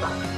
아!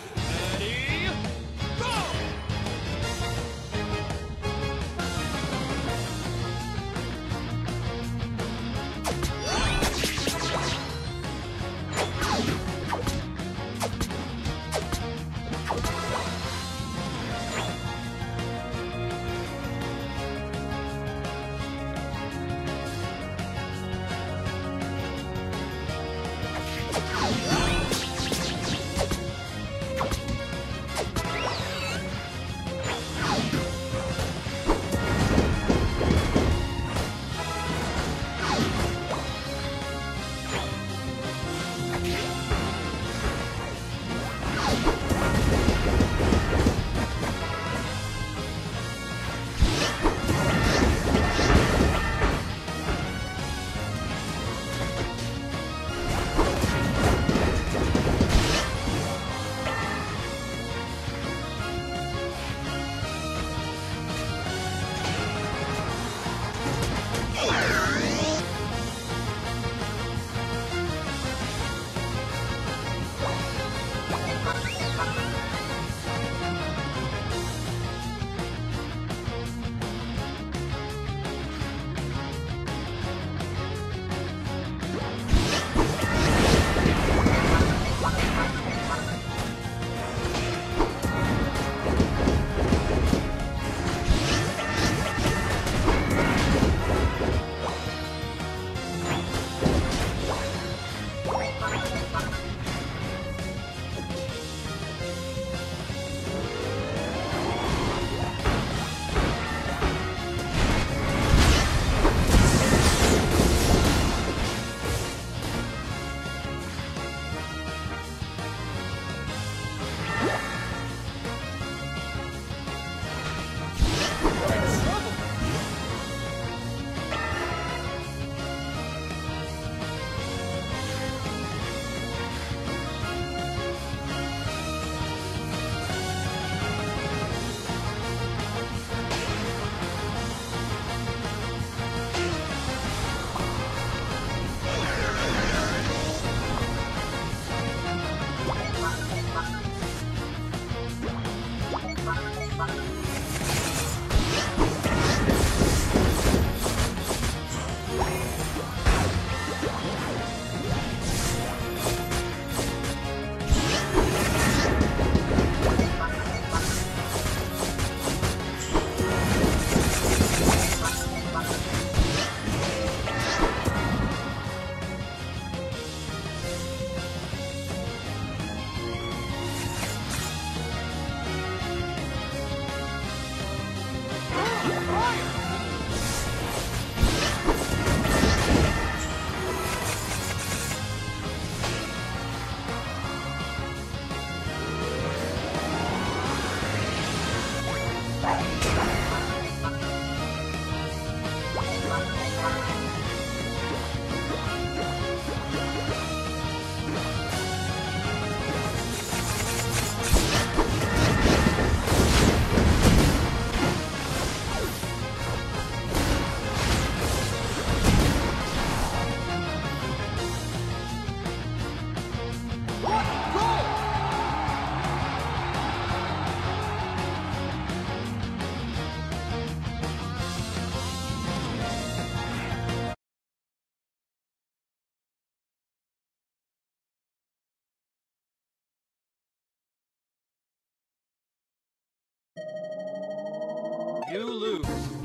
You lose.